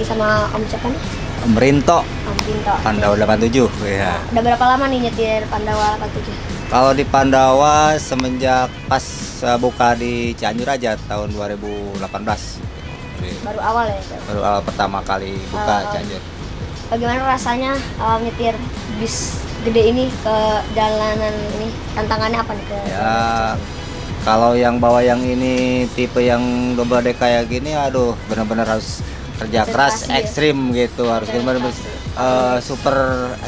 lagi sama Om siapa nih? Merinto Om Binto. Pandawa 87 ya. Udah berapa lama nih nyetir Pandawa 87? Kalau di Pandawa semenjak pas uh, buka di Cianjur aja tahun 2018. Jadi, Baru awal ya? Baru awal pertama kali buka Oh. Cianjur. Bagaimana rasanya uh, nyetir bis gede ini ke jalanan ini? Tantangannya apa nih ke? Ya kalau yang bawa yang ini tipe yang double deck kayak gini aduh benar-benar harus kerja keras ya? ekstrim gitu harus benar-benar eh, super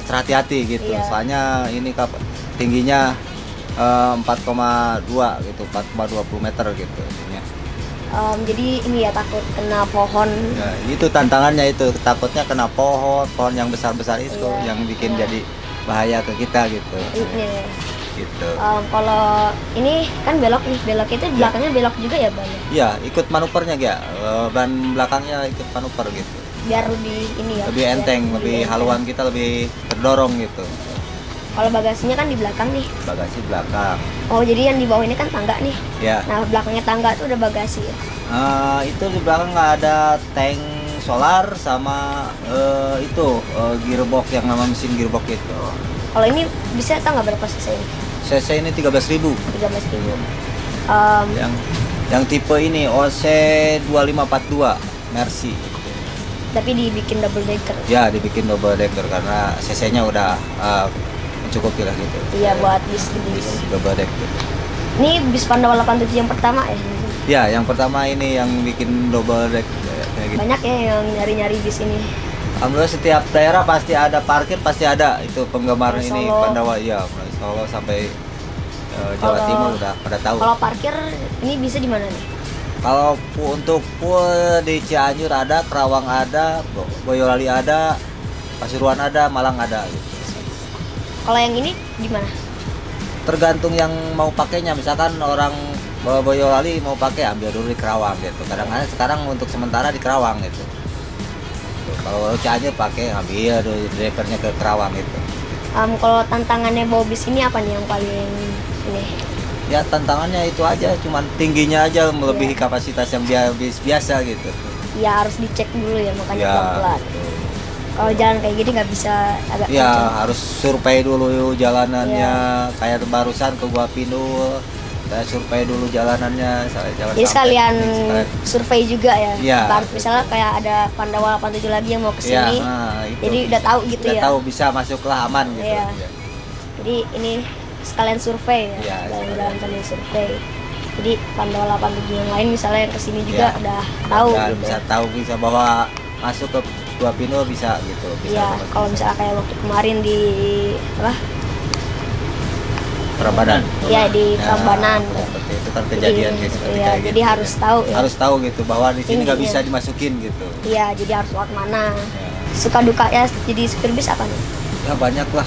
hati-hati gitu Iya. soalnya ini kap tingginya eh, 4,2 gitu 4,20 meter gitu ininya. Em, jadi ini ya takut kena pohon. Ya, itu tantangannya itu takutnya kena pohon pohon yang besar-besar itu Iya, yang bikin iya. jadi bahaya ke kita gitu Ini. Gitu Em, kalau ini kan belok nih, belok itu belakangnya belok juga ya ban ya? Iya, ikut manuvernya ya. Ban belakangnya ikut manuver gitu. Biar lebih ini ya. Lebih enteng, lebih enteng. haluan kita lebih terdorong gitu. Kalau bagasinya kan di belakang nih. Bagasi belakang. Oh jadi yang di bawah ini kan tangga nih. Ya, Nah belakangnya tangga tuh udah bagasi ya. eh, itu di belakang nggak ada tank solar sama eh, itu eh, gearbox yang nama mesin gearbox itu. Kalau ini bisa tau nggak berapa cc ini? CC ini 13.000 13 ribu. Em, yang yang tipe ini OC 2542 Mercy. tapi dibikin double decker. Ya, dibikin double decker karena CC-nya udah eh, mencukupi lah gitu. Iya buat bis Bis double decker. Ini bis Pandawa 87 yang pertama ya. Ya, yang pertama ini yang bikin double deck kayak gitu. Banyak ya yang nyari-nyari bis ini. Alhamdulillah setiap daerah pasti ada parkir, pasti ada itu penggemar Dari ini Solo. Pandawa iya, mulai Solo sampai eh, Jawa Kalau- Timur udah pada tahu. Kalau parkir ini bisa di mana nih? Kalau untuk pool di Cianjur ada, Kerawang ada, Bo- Boyolali ada, Pasuruan ada, Malang ada gitu. Kalau yang ini di mana? Tergantung yang mau pakainya, misalkan orang Bo- Boyolali mau pakai ambil dulu di Kerawang gitu. Kadang-kadang sekarang untuk sementara di Kerawang gitu. Tuh, Kalau Cianjur pakai ambil drivernya ke Kerawang gitu. Em, kalau tantangannya bawa bis ini apa nih yang paling ini? Ya tantangannya itu aja, cuman tingginya aja melebihi Iya. kapasitas yang bia- bis- biasa gitu. Ya harus dicek dulu ya makanya Ya, pelan-pelan. Kalau jalan kayak gini nggak bisa agak Ya kencang. harus survei dulu jalanannya, kayak barusan ke Gua Pindul, saya survei dulu jalanannya, jalan Jadi sampai- sekalian sekalian survei juga ya. Iya. Bar- Misalnya kayak ada Pandawa 87 lagi yang mau Iya, ke sini. nah, itu. Jadi udah tahu gitu Udah ya. tahu bisa masuklah aman gitu. Iya. Ya. Jadi ini sekalian survei ya. Iya, Jalan-jalan sambil survei. Jadi Pandawa 87 yang lain misalnya yang ke sini juga Iya. udah tahu Dan gitu. bisa tahu bisa bahwa masuk ke Gua Pindul bisa gitu. Bisa Iya, masuk. kalau misalnya kayak waktu kemarin di apa? Prambanan. Iya, di Ya, Prambanan. seperti itu kan kejadian Jadi, kayak seperti iya, kayak jadi gitu, harus ya. tahu ya. Harus tahu gitu bahwa di sini nggak Tingginya. bisa dimasukin gitu. Iya, jadi harus lewat mana. Ya. Suka duka ya jadi supir bis apa nih? ya banyak lah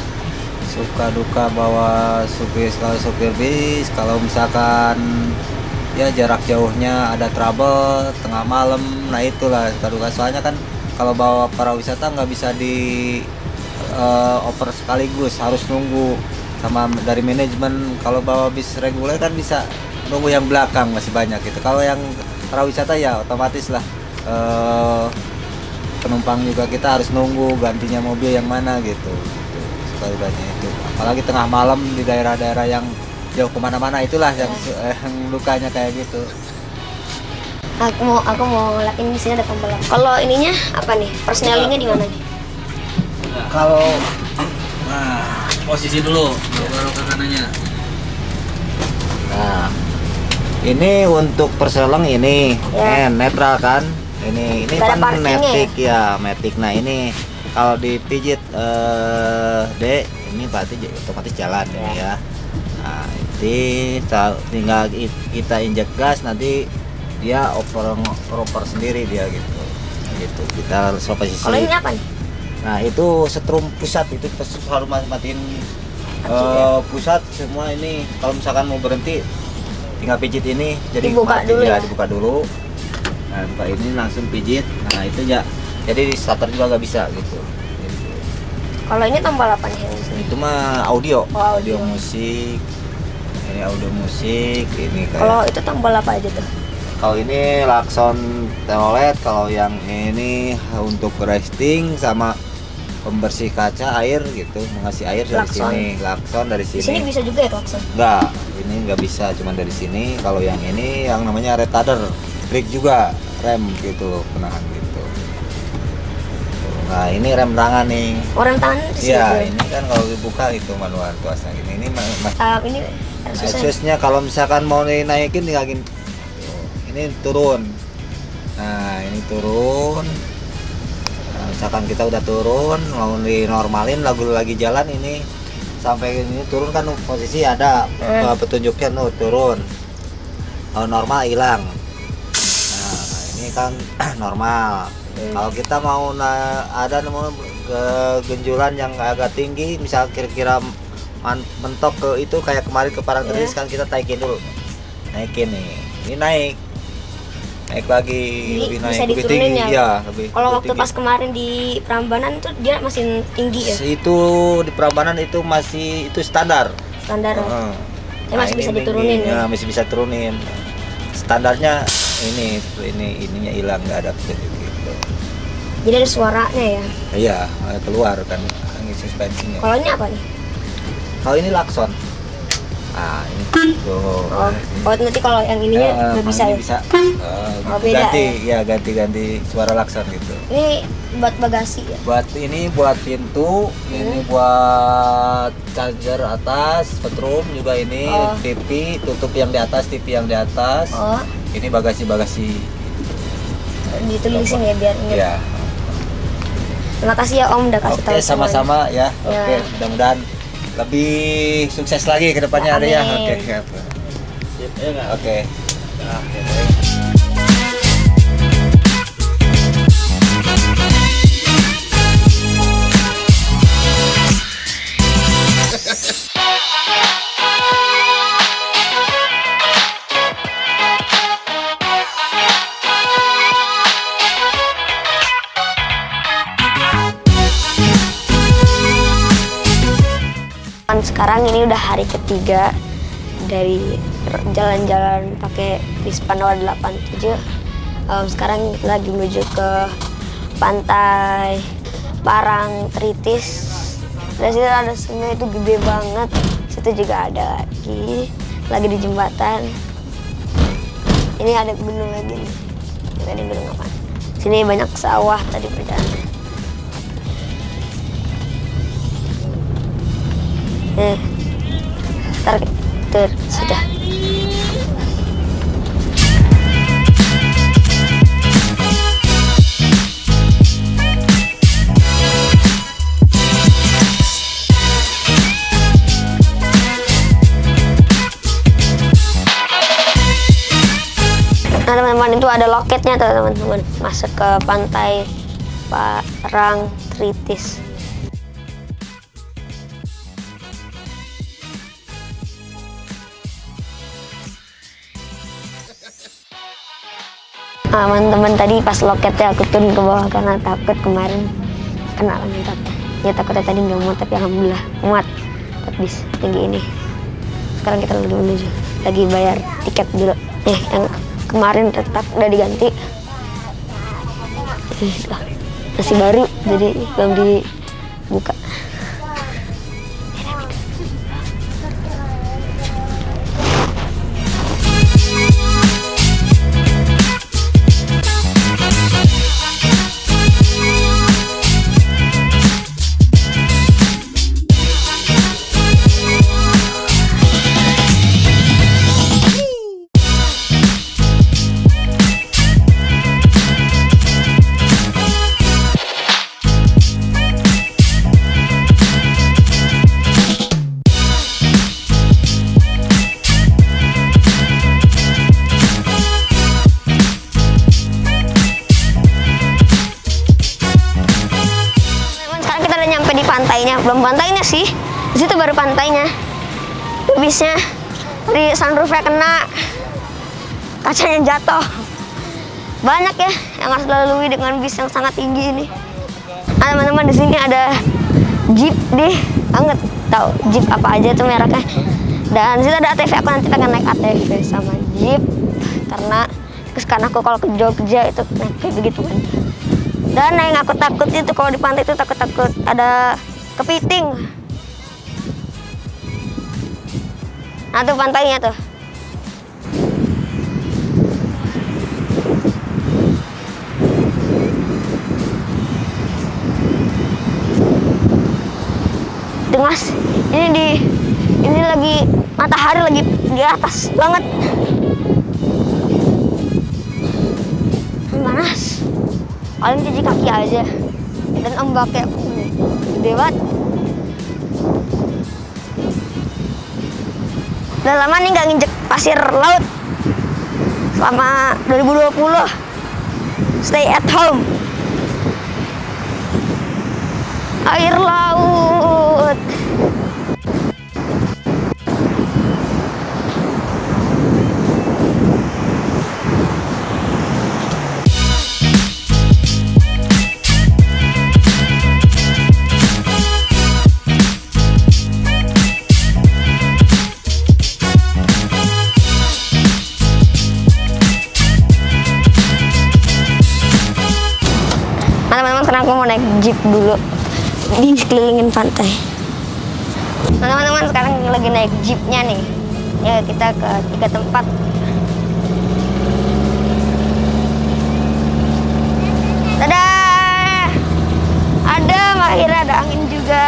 suka duka bawa supir kalau supir bis kalau misalkan ya jarak jauhnya ada trouble tengah malam nah itulah suka duka soalnya kan kalau bawa para wisata nggak bisa di eh, oper sekaligus harus nunggu sama dari manajemen kalau bawa bis reguler kan bisa nunggu yang belakang masih banyak gitu kalau yang para wisata ya otomatis lah eh, penumpang juga kita harus nunggu gantinya mobil yang mana gitu gitu suka dukanya itu apalagi tengah malam di daerah-daerah yang jauh ke mana-mana itulah yang, yang lukanya kayak gitu Aku mau aku mau ngeliatin di sini ada pembalap. Kalau ininya apa nih? Persnelingnya di mana nih? kalau Nah, posisi dulu, baru ke kanannya. nah ini untuk perselang ini Ya. eh, netral kan? Ini ini kan matic ya matic. Nah ini kalau dipijit eh D ini berarti j- otomatis jalan ini ya. Nah ini tinggal kita injek gas nanti dia oper oper sendiri dia gitu. Gitu kita harus posisi. Kalau ini apa nih? Nah itu setrum pusat itu kita harus mat- matiin eh, pusat semua ini. Kalau misalkan mau berhenti tinggal pijit ini. Jadi Dibuka mati, dulu ya? dibuka dulu. Nah buka ini langsung pijit. Nah itu ya. Jadi di starter juga nggak bisa gitu. Gitu. Kalau ini tombol apa nih itu mah audio. Oh, audio. musik. Ini audio musik ini kayak Kalau itu tombol apa aja tuh? Kalau ini lakson telolet, kalau yang ini untuk resting sama pembersih kaca air gitu, mengasih air dari Lakson. sini, lakson dari Di sini sini. bisa juga ya klakson. Enggak, ini nggak bisa, cuma dari sini. Kalau yang ini yang namanya retarder, brake juga, rem gitu penahan gitu. Nah ini rem tangan nih. Orang tangan di sini. Iya, tuh. ini kan kalau dibuka itu manual tuasnya gini. Ini ma- Ah, ini susah. Asusnya kalau misalkan mau dinaikin tinggal gini. Ini turun. Nah, ini turun. Misalkan kita udah turun, mau dinormalin lagu lagi jalan ini sampai ini turun kan posisi ada Hmm. uh, petunjuknya tuh turun. Kalau normal hilang. Nah, ini kan normal. Hmm. Kalau kita mau na- ada nemu ke- genjulan yang agak tinggi, misal kira-kira mentok ke itu kayak kemarin ke Parangtritis Iya. kan kita naikin dulu. Naikin nih. Ini naik. Naik lagi Jadi lebih naik bisa lebih diturunin tinggi ya? ya, lebih. Kalau waktu tinggi. pas kemarin di Prambanan tuh dia masih tinggi ya itu di Prambanan itu masih itu standar. standar. Heeh. Ya, masih Nah, bisa diturunin tinggi. ya? Ya, masih bisa turunin. Standarnya ini ini ininya hilang nggak ada gitu. Jadi ada suaranya ya. Iya, keluar kan angin suspensinya. Kalau ini apa nih? Kalau ini lakson. Ah, ini tuh. Oh, oh nanti kalau yang ininya Eh, nggak bisa ini ya. bisa. Eh, Oh, beda ganti, ya ganti-ganti suara lakson gitu. Ini buat bagasi ya. Buat ini buat pintu, ini buat charger atas, petrum juga ini, Oh. TV, tutup yang di atas, TV yang di atas. Oh, Ini bagasi-bagasi. ditulisin ya biar ingat. Ya. Terima kasih ya Om udah kasih Oke, tahu semuanya. sama-sama ya. Ya. Oke, mudah-mudahan lebih sukses lagi ke depannya Ya, ada ya. Oke, siap. Ya? Oke. Nah, sekarang ini udah hari ketiga dari jalan-jalan pakai bis Pandawa 87. Em, sekarang lagi menuju ke pantai Parang Tritis. Dari situ ada sungai itu gede banget. Situ juga ada lagi, lagi di jembatan. Ini ada gunung lagi nih. Tadi gunung apa? Sini banyak sawah tadi perjalanan. Eh, sudah. Nah teman-teman itu ada loketnya teman-teman masuk ke pantai Parang Tritis. Nah, teman-teman tadi pas loketnya aku turun ke bawah karena takut kemarin kena lantai. Ya takutnya tadi nggak muat tapi alhamdulillah muat tapi tinggi ini. Sekarang kita lagi menuju lagi bayar tiket dulu. Eh yang kemarin tetap udah diganti. Eh, masih baru jadi belum dibuka. Jatuh. Banyak ya yang harus dilalui dengan bis yang sangat tinggi ini. Nah, teman-teman di sini ada jeep deh. Banget tahu jeep apa aja tuh mereknya. Dan situ ada ATV. Aku nanti pengen naik ATV sama jeep karena karena aku kalau ke Jogja itu naik kayak begitu kan dan yang aku takut itu kalau di pantai itu takut takut ada kepiting nah tuh pantainya tuh mas, ini di ini lagi matahari lagi di atas banget. Panas. Paling cuci kaki aja. Dan ombaknya gede banget. Udah lama nih nggak nginjek pasir laut. Selama 2020. Stay at home. Air laut. Sekarang aku mau naik jeep dulu di kelilingin pantai. Nah, teman-teman sekarang lagi naik jeepnya nih. Ya kita ke tiga tempat. Dadah. Ada, akhirnya ada angin juga.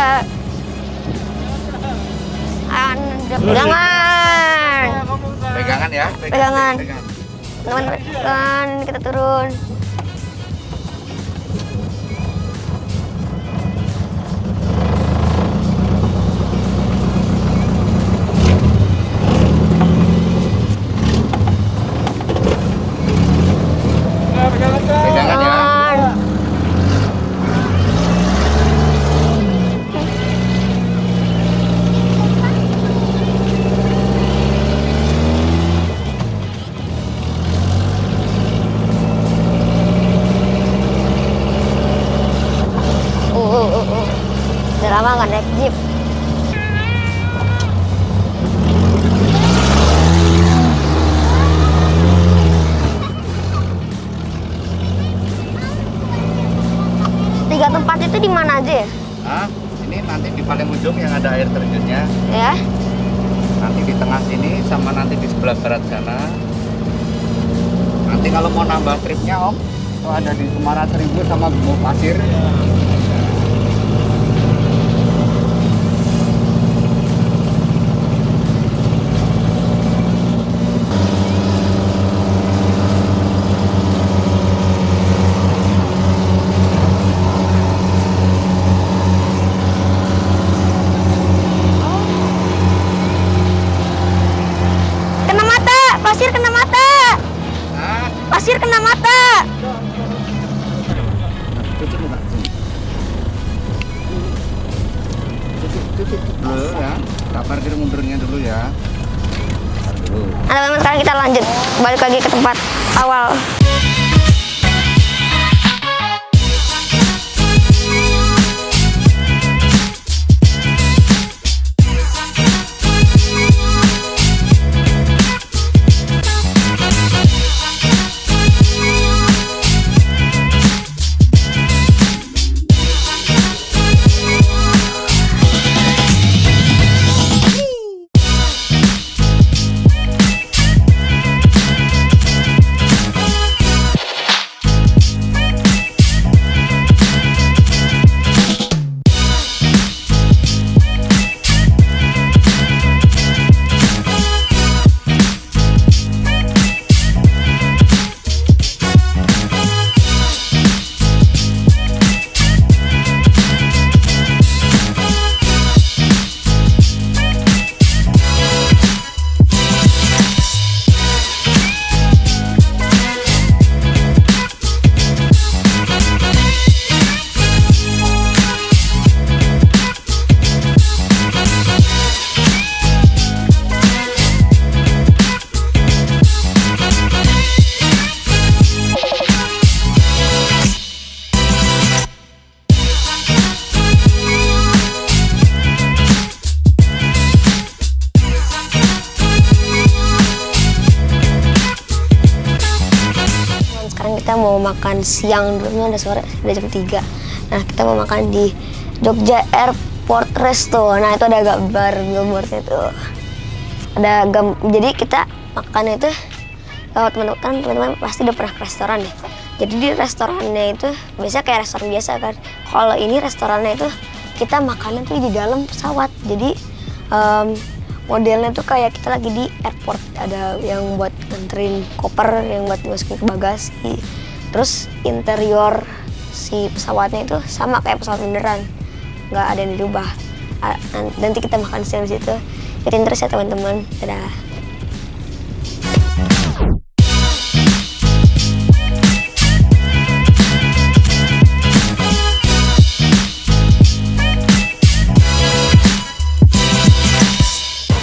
Ada pegangan. Pegangan ya. Pegangan. Teman-teman kita turun. Ada di Sumara Seribu sama Gumuk Pasir. Lanjut balik lagi siang dulu ini ada sore udah jam 3 nah kita mau makan di Jogja Airport Resto. Nah itu ada gambar billboardnya tuh. Ada gam jadi kita makan itu kalau teman-teman teman-teman pasti udah pernah ke restoran deh. Jadi di restorannya itu biasanya kayak restoran biasa kan. Kalau ini restorannya itu kita makannya tuh di dalam pesawat. Jadi em, modelnya tuh kayak kita lagi di airport. Ada yang buat nganterin koper yang buat dimasukin ke bagasi terus interior si pesawatnya itu sama kayak pesawat beneran. Nggak ada yang nan- nanti kita makan siang di situ. Ikutin terus ya teman-teman. Dadah.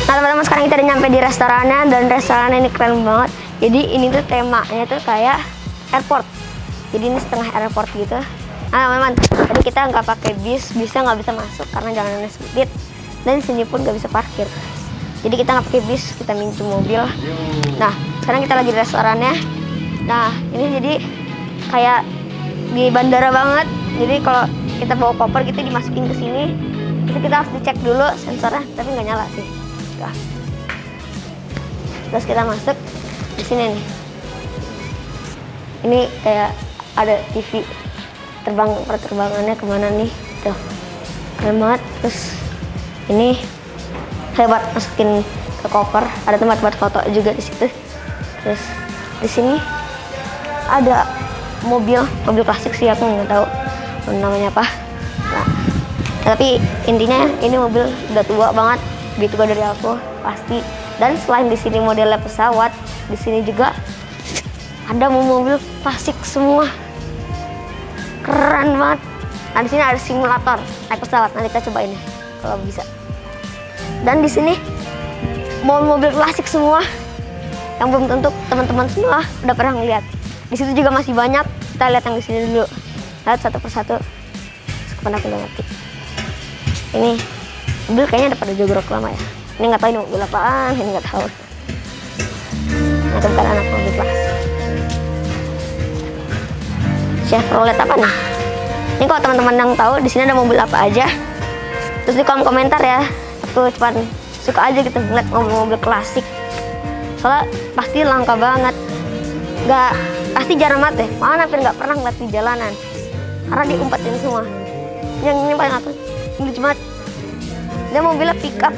Nah teman-teman sekarang kita udah nyampe di restorannya dan restorannya ini keren banget. Jadi ini tuh temanya tuh kayak airport. Jadi ini setengah airport gitu. Nah teman-teman, tadi kita nggak pakai bis, bisa nggak bisa masuk karena jalanannya sempit. Dan sini pun nggak bisa parkir. Jadi kita nggak pakai bis, kita minjem mobil. Nah sekarang kita lagi di restorannya. Nah ini jadi kayak di bandara banget. Jadi kalau kita bawa koper gitu dimasukin ke sini, itu kita harus dicek dulu sensornya, tapi nggak nyala sih. Nah. Terus kita masuk di sini nih. Ini kayak ada TV terbang perterbangannya ke mana nih? Tuh, keren banget. Terus ini hebat masukin ke koper. Ada tempat buat foto juga di situ. Terus di sini ada mobil, mobil klasik sih aku nggak tahu namanya apa. Nah, tapi intinya ini mobil udah tua banget begitu juga dari aku pasti dan selain di sini modelnya pesawat di sini juga ada mobil klasik semua. Keren banget. Nah di sini ada simulator. Naik pesawat. Nanti kita cobain ya kalau bisa. Dan di sini mobil-mobil klasik semua yang belum tentu teman-teman semua udah pernah ngeliat. Di situ juga masih banyak. Kita lihat yang di sini dulu. Lihat satu persatu. Kepada aku udah ngerti ini mobil kayaknya ada pada jogrok lama ya. Ini nggak tahu ini mobil apaan ini nggak tahu. Itu bukan anak mobil kelas Chevrolet apa nih? Ini kalau teman-teman yang tahu di sini ada mobil apa aja. Terus di kolom komentar ya. Aku cuma suka aja gitu ngeliat mobil-mobil klasik. Soalnya pasti langka banget. Nggak pasti jarang banget deh. Malah hampir nggak pernah ngeliat di jalanan. Karena diumpetin semua. Yang ini paling aku ini cuma dia mobilnya pick up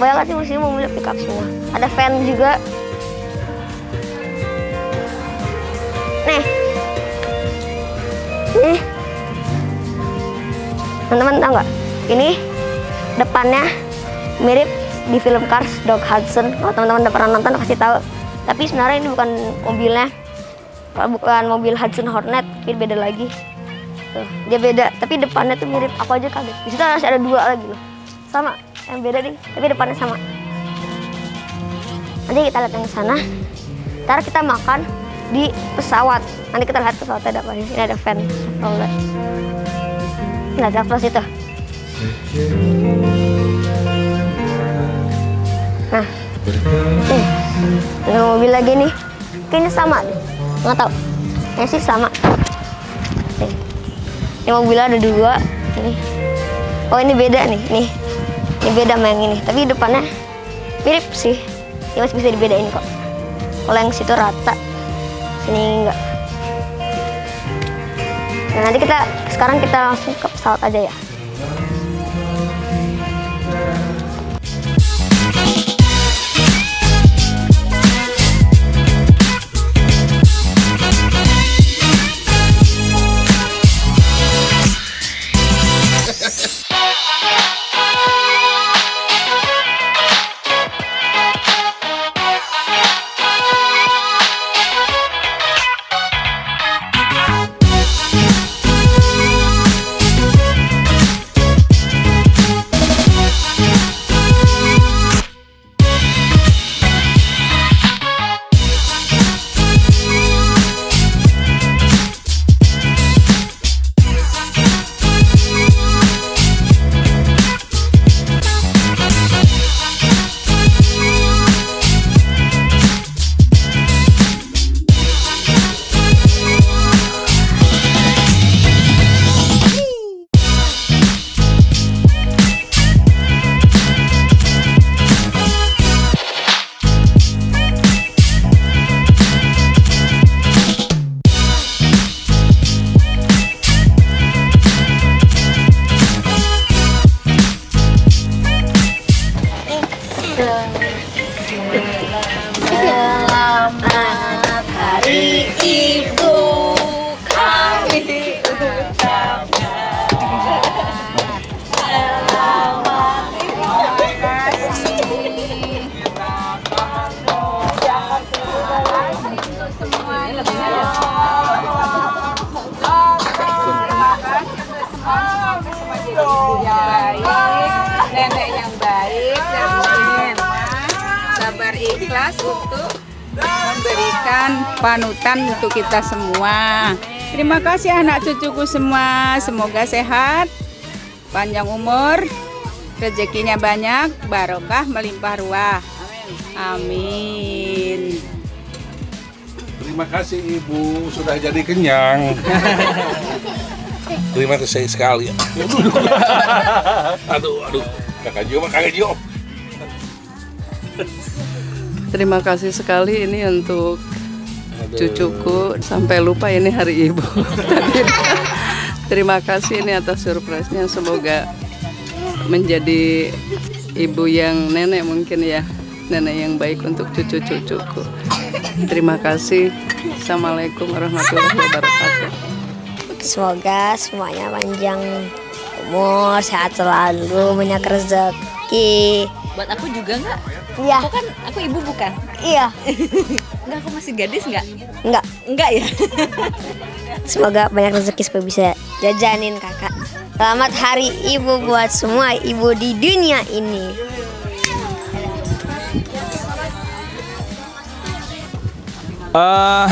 banyak sih musim mobilnya pick up semua. Ada van juga. Nih nih teman-teman tahu nggak ini depannya mirip di film Cars Dog Hudson kalau teman-teman udah pernah nonton pasti tahu tapi sebenarnya ini bukan mobilnya bukan mobil Hudson Hornet tapi beda lagi Tuh, dia beda, tapi depannya tuh mirip. Aku aja kaget. Di situ masih ada dua lagi loh. Sama, yang beda nih, tapi depannya sama. Nanti kita lihat yang sana. Ntar kita makan di pesawat. Nanti kita lihat pesawatnya ada apa. Ini ada van Chevrolet. Nggak ada plus itu. Nah, nih, ada mobil lagi nih. Kayaknya sama. Nggak tahu. Kayaknya sih sama. Nih. Ini mobilnya ada dua. Ini. Oh ini beda nih. Nih. Ini beda sama yang ini. Tapi depannya mirip sih. Ya masih bisa dibedain kok. Kalau yang situ rata. Sini enggak. Nah nanti kita sekarang kita langsung ke pesawat aja ya. Kita semua. Terima kasih anak cucuku semua, semoga sehat, panjang umur, rezekinya banyak, barokah melimpah ruah. Amin. Terima kasih Ibu sudah jadi kenyang. Terima kasih sekali. aduh, aduh. Kakak Jo, kakak Jo. Terima kasih sekali ini untuk cucuku sampai lupa ini hari ibu. Tadi terima kasih ini atas surprise-nya semoga menjadi ibu yang nenek mungkin ya nenek yang baik untuk cucu-cucuku. Terima kasih. Assalamualaikum warahmatullahi wabarakatuh. Semoga semuanya panjang umur, sehat selalu, banyak rezeki. Buat aku juga nggak? Iya, Aku kan aku ibu bukan? Iya, Enggak, aku masih gadis nggak? enggak. Enggak ya? Semoga banyak rezeki supaya bisa jajanin kakak. Selamat Hari Ibu buat semua ibu di dunia ini. eh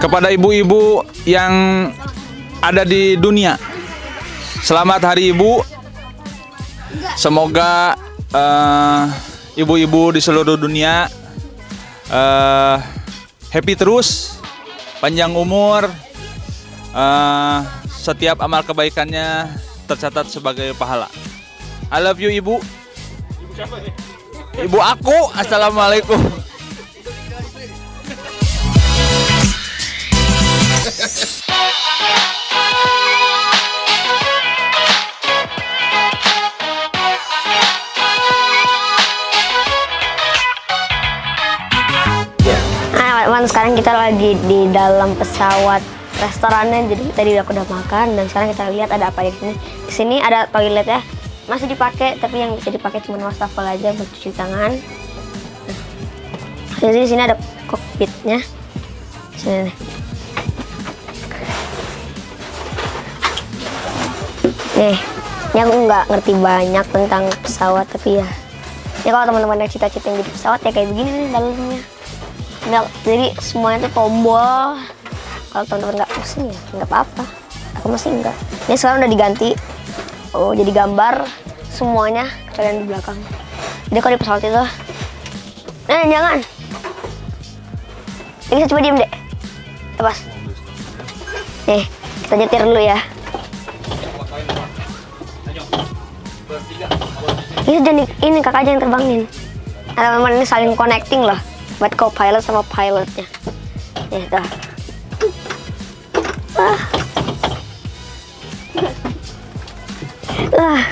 kepada ibu-ibu yang ada di dunia. Selamat Hari Ibu. Semoga eh, ibu-ibu di seluruh dunia eh, happy terus, panjang umur, eh, setiap amal kebaikannya tercatat sebagai pahala. I love you ibu. Ibu aku. Assalamualaikum. Sekarang kita lagi di dalam pesawat restorannya. Jadi tadi aku udah makan dan sekarang kita lihat ada apa di sini. Di sini ada toilet ya. Masih dipakai tapi yang bisa dipakai cuma wastafel aja buat cuci tangan. Nah, jadi di sini ada cockpitnya. Sini nih. Nih, ini aku nggak ngerti banyak tentang pesawat tapi ya. Ya kalau teman-teman yang cita-cita jadi pesawat ya kayak begini nih dalamnya. Nggak, jadi semuanya tuh tombol. Kalau teman-teman nggak pusing ya nggak apa-apa. Aku masih enggak. Ini sekarang udah diganti. Oh jadi gambar semuanya kalian di belakang. Jadi kalau di pesawat itu, eh jangan. Ini coba diem deh. Lepas. Nih kita nyetir dulu ya. Ini jadi ini kakak aja yang terbangin. Teman-teman ini saling connecting loh buat co-pilot sama pilotnya. Ya, dah. Wah. Wah.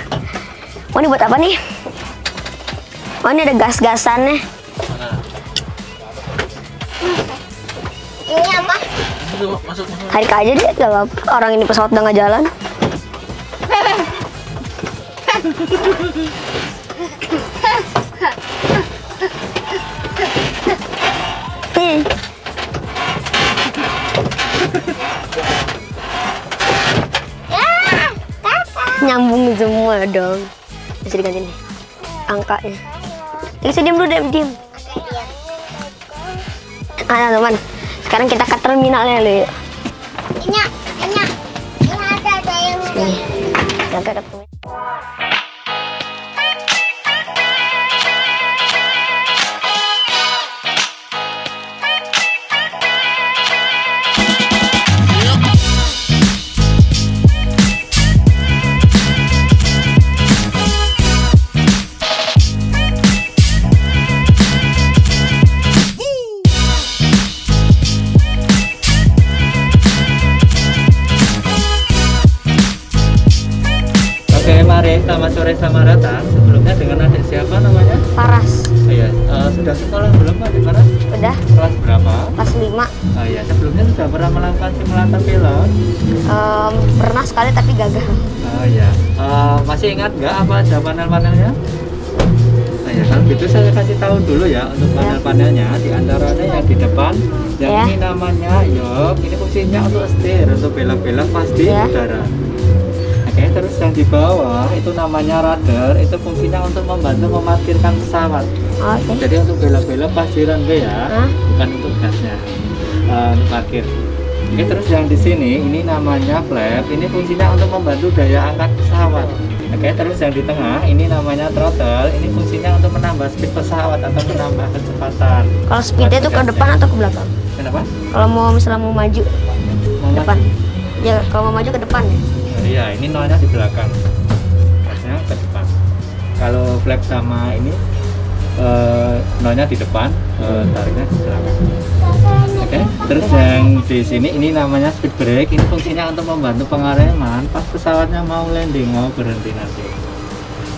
Oh, ini buat apa nih? Oh, ini ada gas-gasannya. Ini apa? Tarik aja deh, gak apa-apa. Orang ini pesawat udah nggak jalan. dong. Bisa diganti nih angkanya. Bisa diam dulu, diam, diam. Ah, teman. Sekarang kita ke terminalnya dulu aja panel-panelnya? Oh iya, kalau gitu saya kasih tahu dulu ya untuk panel-panelnya. Di antaranya yang di depan, yang Ya. ini namanya yok. Ini fungsinya untuk setir, untuk belok-belok pas di Ya. udara. Oke, terus yang di bawah itu namanya rudder, itu fungsinya untuk membantu memarkirkan pesawat. Oke. Jadi untuk belok-belok pas di runway ya, Hah? bukan untuk gasnya, untuk parkir. Oke, terus yang di sini ini namanya flap. Ini fungsinya untuk membantu daya angkat pesawat. Oke, terus yang di tengah ini namanya throttle. Ini fungsinya untuk menambah speed pesawat atau menambah kecepatan. Kalau speednya itu ke depan atau ke belakang? Kenapa? Kalau mau misalnya mau maju Mau ke depan. Ya kalau mau maju ke depan ya. Iya, ini nolnya di belakang. Gasnya ke depan. Kalau flap sama ini eh, nolnya di depan, eh, tariknya di belakang. Oke, terus yang di sini ini namanya speed brake. Ini fungsinya untuk membantu pengereman pas pesawatnya mau landing, mau berhenti nanti.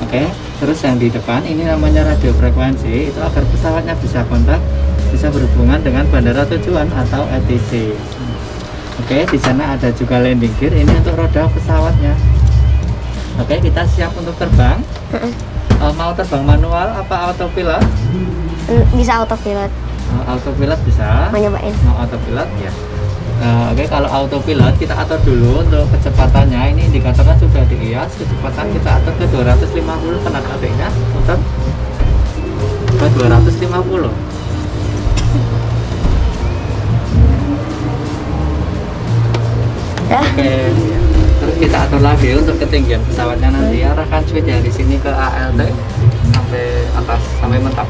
Oke, terus yang di depan ini namanya radio frekuensi. Itu agar pesawatnya bisa kontak, bisa berhubungan dengan bandara tujuan atau ATC. Oke, di sana ada juga landing gear. Ini untuk roda pesawatnya. Oke, kita siap untuk terbang. Eh, mau terbang manual apa autopilot? Hmm, Bisa autopilot. Eh, autopilot bisa. Mau nyobain? Mau autopilot ya. Nah, Oke, kalau autopilot kita atur dulu untuk kecepatannya. Ini indikatornya sudah dihias. Kecepatan kita atur ke 250 kena KT-nya. Muter. Ke 250. Ya. Oke. Terus kita atur lagi untuk ketinggian pesawatnya nanti arahkan switch di sini ke ALT sampai atas sampai mentok.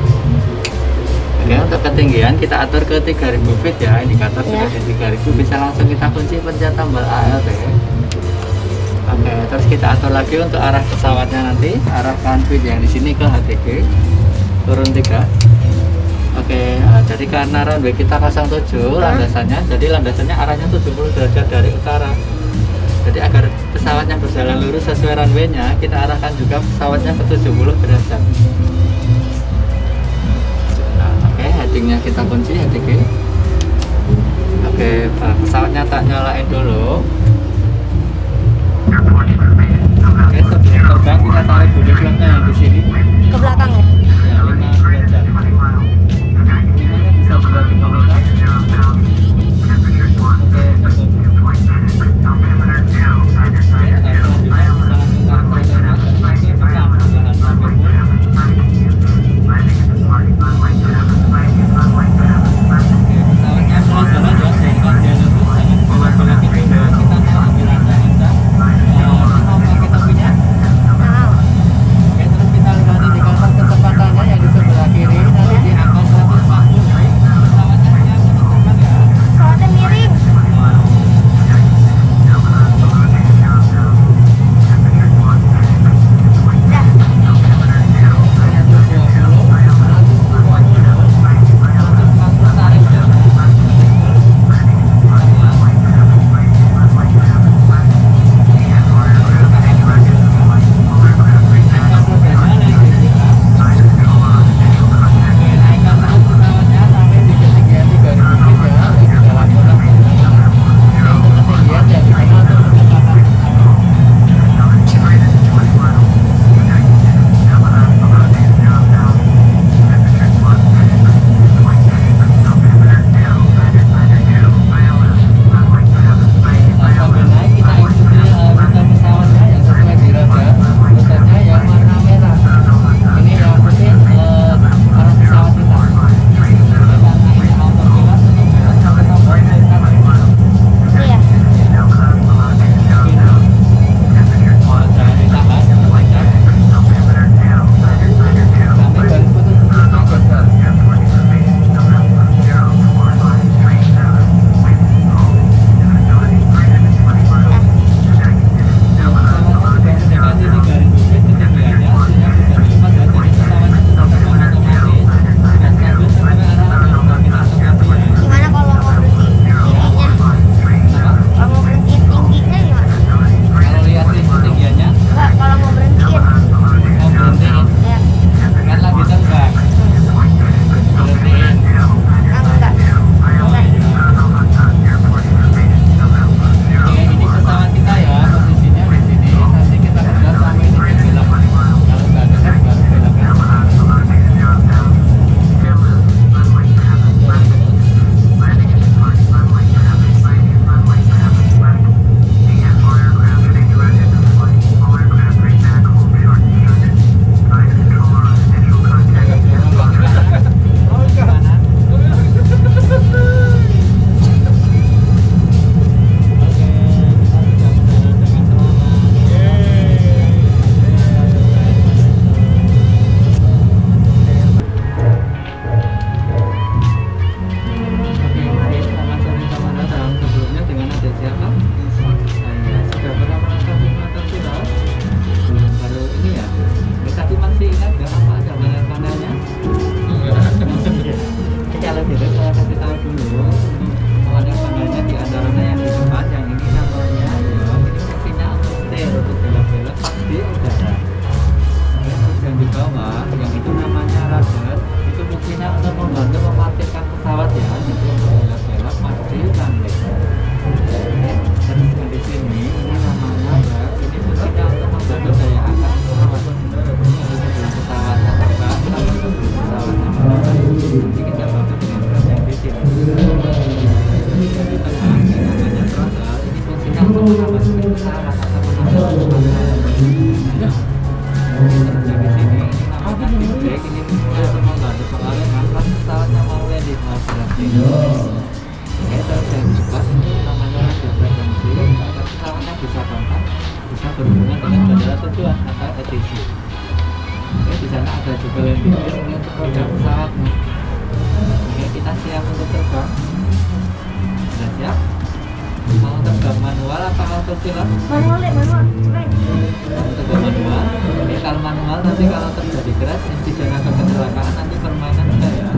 Oke, untuk ketinggian kita atur ke 3000 feet ya. Indikator sudah Ya. di 3000 bisa langsung kita kunci pencet tombol ALT. Oke, terus kita atur lagi untuk arah pesawatnya nanti arahkan switch yang di sini ke HTG turun 3 Oke, eh, jadi karena runway kita 07 landasannya, jadi landasannya arahnya 70 derajat dari utara. Jadi agar pesawatnya berjalan lurus sesuai runway-nya, kita arahkan juga pesawatnya ke 70 derajat. Nah, oke, headingnya kita kunci HTG. Oke, eh, pesawatnya tak nyalain dulu. Oke, sebelum terbang kita tarik flapnya yang di sini. Ke belakang ya. Yang juga namanya radio frekuensi agar pesawatnya bisa kontak bisa berhubungan dengan bandara tujuan atau Oke, di sana ada juga landing gear untuk roda pesawatnya Oke, kita siap untuk terbang siap mau terbang manual apa autopilot Manual deh, manual. Mau manual Oke, kalau manual nanti kalau terjadi crash insiden atau kecelakaan nanti permainan enggak ya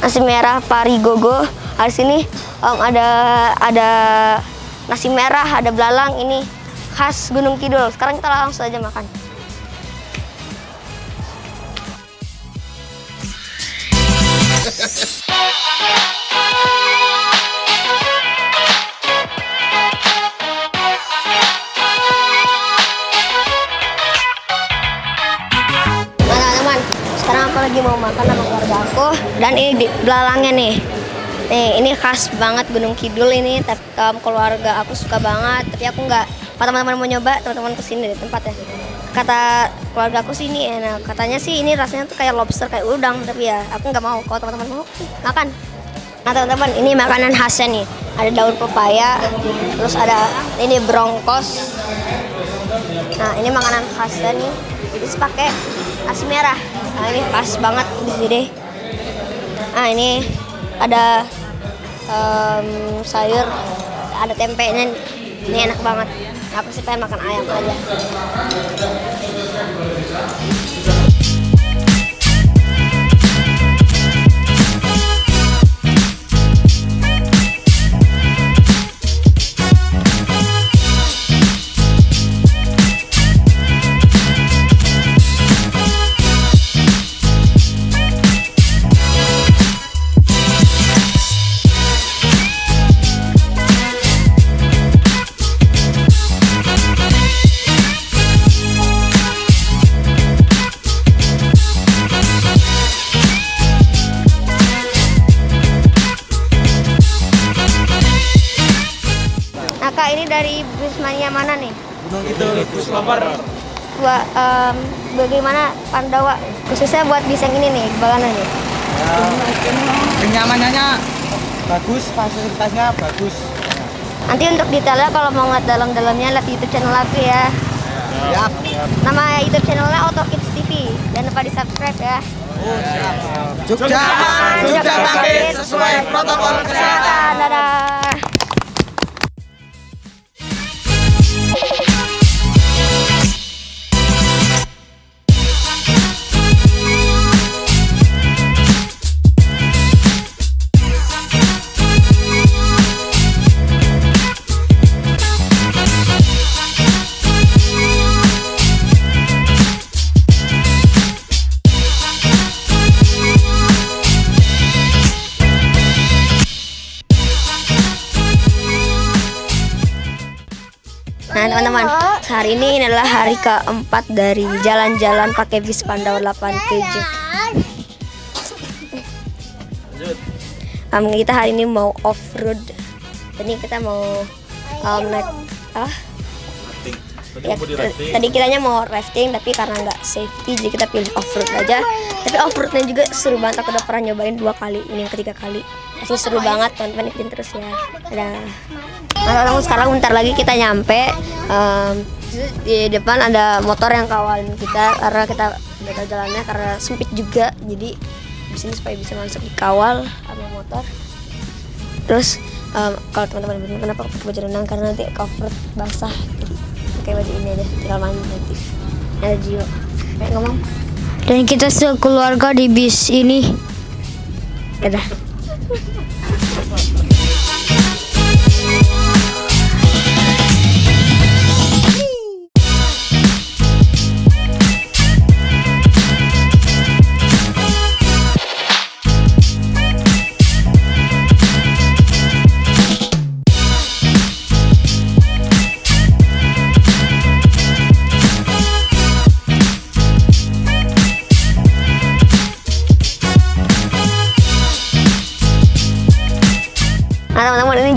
nasi merah Parigogo. Di sini em, ada ada nasi merah, ada belalang ini khas Gunung Kidul. Sekarang kita langsung aja makan. Nah dan ini di belalangnya nih. Nih, ini khas banget Gunung Kidul ini, tapi em, keluarga aku suka banget, tapi aku nggak. Kalau teman-teman mau nyoba, teman-teman ke sini di tempatnya. Kata keluarga aku sih ini enak. Katanya sih ini rasanya tuh kayak lobster, kayak udang, tapi ya aku nggak mau. Kalau teman-teman mau, makan. Nah teman-teman, ini makanan khasnya nih. Ada daun pepaya, terus ada ini brongkos. Nah ini makanan khasnya nih. Terus pakai nasi merah. Nah ini pas banget di sini. Nah ini ada em, sayur, ada tempenya. Ini enak banget. Aku sih pengen makan ayam aja. Puslover. Gua, em, bagaimana Pandawa khususnya buat bisa ini nih, bagaimana nih? Kenyamanannya bagus, fasilitasnya bagus. Nanti untuk detailnya kalau mau ngeliat dalam-dalamnya lihat YouTube channel aku ya. Siap. Nama YouTube channelnya Auto Kids TV. Jangan lupa di subscribe ya. Jogja, Jogja bangkit sesuai protokol kesehatan. Dadah. Hari ini adalah hari keempat dari jalan-jalan pakai bis Pandawa 87. Um, kita hari ini mau off road. Jadi kita mau um, naik ah ya, tadi kitanya mau rafting tapi karena nggak safety jadi kita pilih off road aja. Tapi off roadnya juga seru banget aku udah pernah nyobain dua kali ini yang ketiga kali. Pasti seru banget teman-teman ikutin terus ya. Dadah Nah, sekarang bentar lagi kita nyampe Em, di depan ada motor yang kawalin kita karena kita tahu jalannya karena sempit juga. Jadi di sini supaya bisa masuk dikawal sama motor. Terus em, kalau teman-teman kenapa pakai baju renang? Karena nanti cover basah. jadi pakai baju ini aja tinggal mandi nanti. Ada jiwa. Kayak ngomong. Dan kita sekeluarga di bis ini. Dadah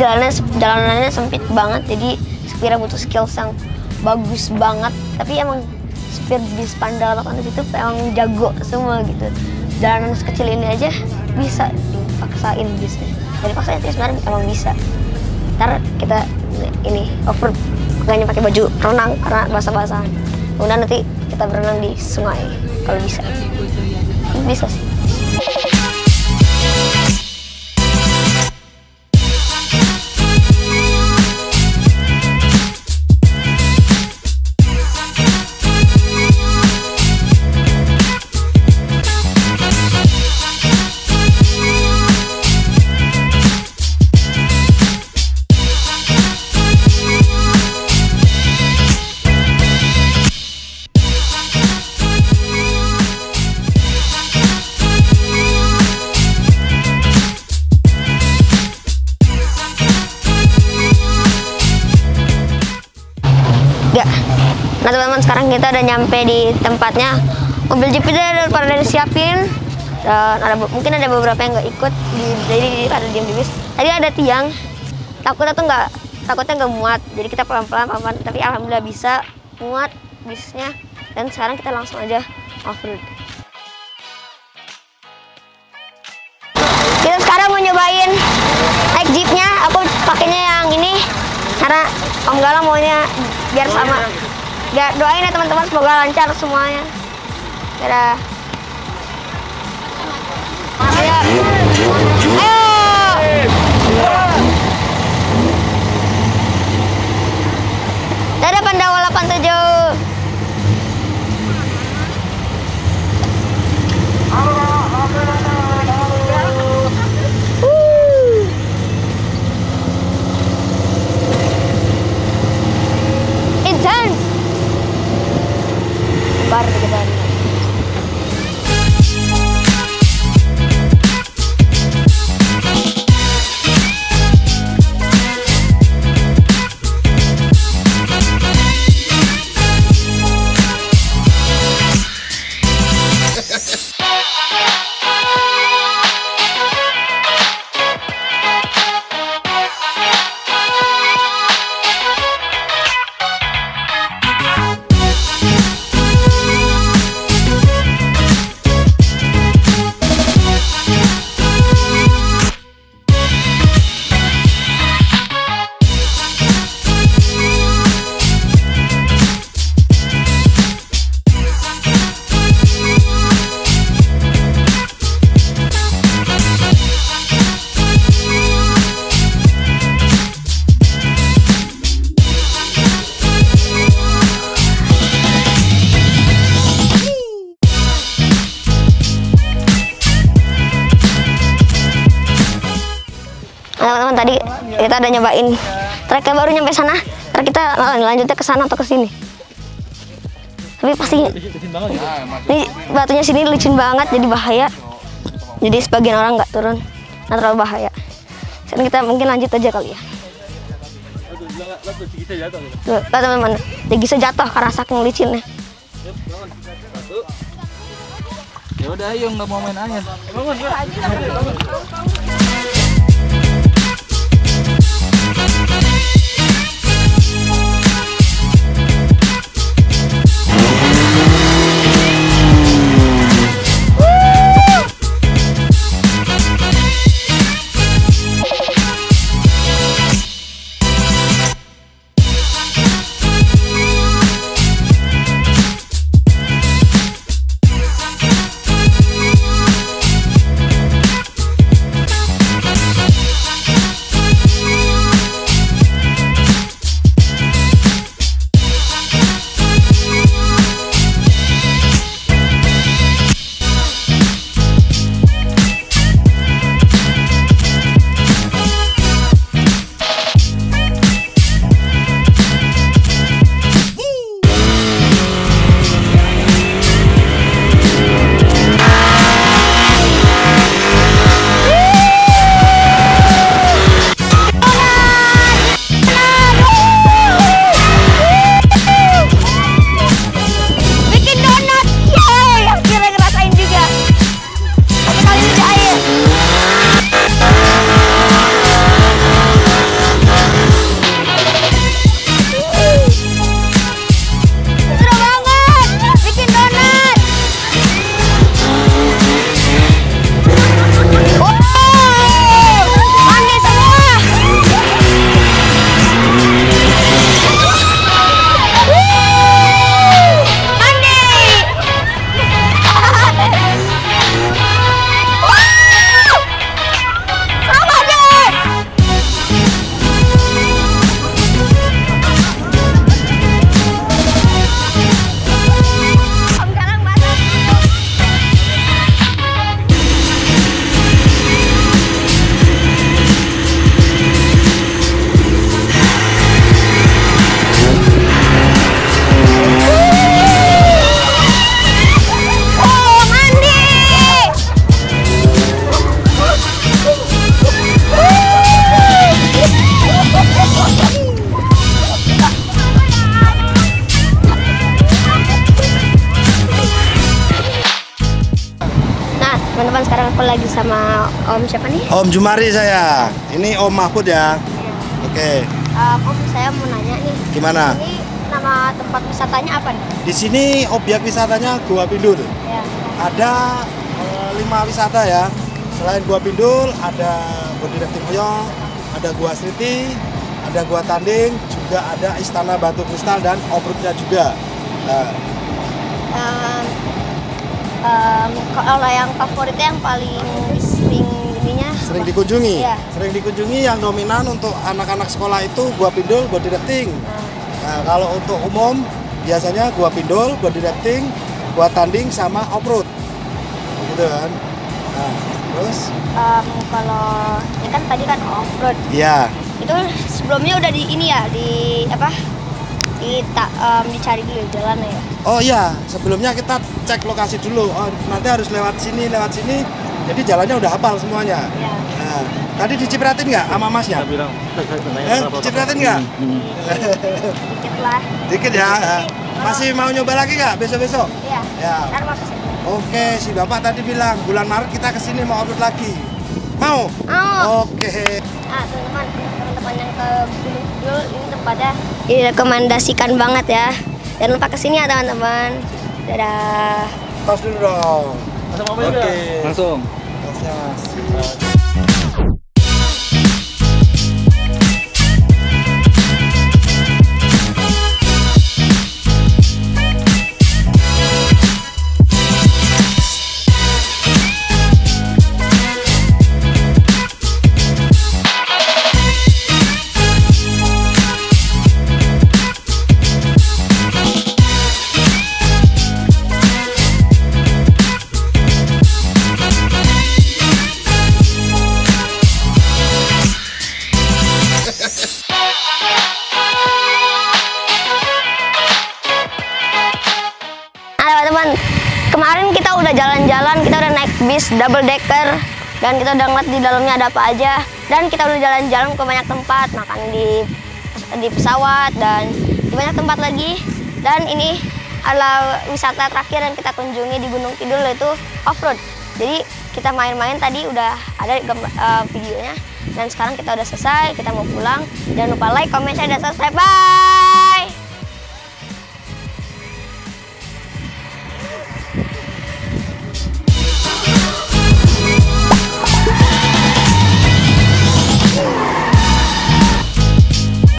jalannya jalanannya sempit banget jadi sekira butuh skills yang bagus banget. Tapi emang supir bis Pandawa 8 itu emang jago semua gitu. Jalanan sekecil ini aja bisa dipaksain bisnya jadi paksain sih sebenarnya emang bisa. Ntar kita ini over makanya pakai baju renang karena basah-basahan. Kemudian nanti kita berenang di sungai kalau bisa. Bisa sih nyampe di tempatnya. Mobil jeep udah pada disiapin dan ada mungkin ada beberapa yang nggak ikut di, jadi pada diam di bis. Tadi ada tiang takutnya tuh nggak takutnya nggak muat jadi kita pelan-pelan pelan tapi alhamdulillah bisa muat bisnya dan sekarang kita langsung aja off road. Kita sekarang mau nyobain naik jeepnya. Aku pakainya yang ini karena Om Galang maunya biar sama. Biar doain ya teman-teman semoga lancar semuanya. Dadah. Ayo. Ayo. Dadah Pandawa 87. Bar gitu kan. Kita udah nyobain treknya baru nyampe sana. Ntar kita lanjutnya ke sana atau ke sini. Tapi pasti ini batunya sini licin banget jadi bahaya. Jadi sebagian orang nggak turun, nggak terlalu bahaya. Sekarang kita mungkin lanjut aja kali ya. Tuh, lihat teman-teman, dia bisa jatuh karena saking licinnya. Ya udah ayo nggak mau main air. Sama Om siapa nih? Om Jumari saya. Ini Om Mahfud ya. Oke, Um, om, saya mau nanya nih. gimana? Ini nama tempat wisatanya apa nih? Di sini objek wisatanya Gua Pindul. Ya. Ada eh, lima wisata ya. Selain Gua Pindul, ada Bodi ada Gua Sriti, ada Gua Tanding, juga ada Istana Batu Kristal dan obruknya juga. Nah, Um, um, kalau yang favoritnya yang paling sering ininya sering apa? dikunjungi. Iya. Sering dikunjungi yang dominan untuk anak-anak sekolah itu Gua Pindul, Body Directing. Nah, kalau untuk umum biasanya Gua Pindul, Body Directing, Gua Tanding sama Off-road. Gitu kan. Nah, terus Um, kalau ya kan tadi kan off road. iya. Itu sebelumnya udah di ini ya di apa? Di ta, um, dicari dulu jalan ya. Oh iya, sebelumnya kita cek lokasi dulu. Oh, nanti harus lewat sini, lewat sini. Jadi jalannya udah hafal semuanya. Iya. Nah, tadi dicipratin nggak sama masnya? Eh, dicipratin nggak? Dikit lah. Dikit ya. Masih mau nyoba lagi nggak besok-besok? Iya. Ya. Oke, si bapak tadi bilang bulan Maret kita ke sini mau upload lagi. Mau? Mau. Oke. Ah, teman-teman, teman-teman yang ke Gunung Kidul ini tempatnya direkomendasikan banget ya. Jangan lupa ke sini ya teman-teman. Dadah. Tos dulu dong. Oke. Langsung. Tosnya, Double decker. Dan kita udah ngeliat di dalamnya ada apa aja. Dan kita udah jalan-jalan ke banyak tempat. Makan di di pesawat dan di banyak tempat lagi. Dan ini adalah wisata terakhir yang kita kunjungi di Gunung Kidul yaitu off-road. Jadi kita main-main tadi udah ada eh, videonya. Dan sekarang kita udah selesai kita mau pulang. Jangan lupa like, comment, share, dan subscribe. Bye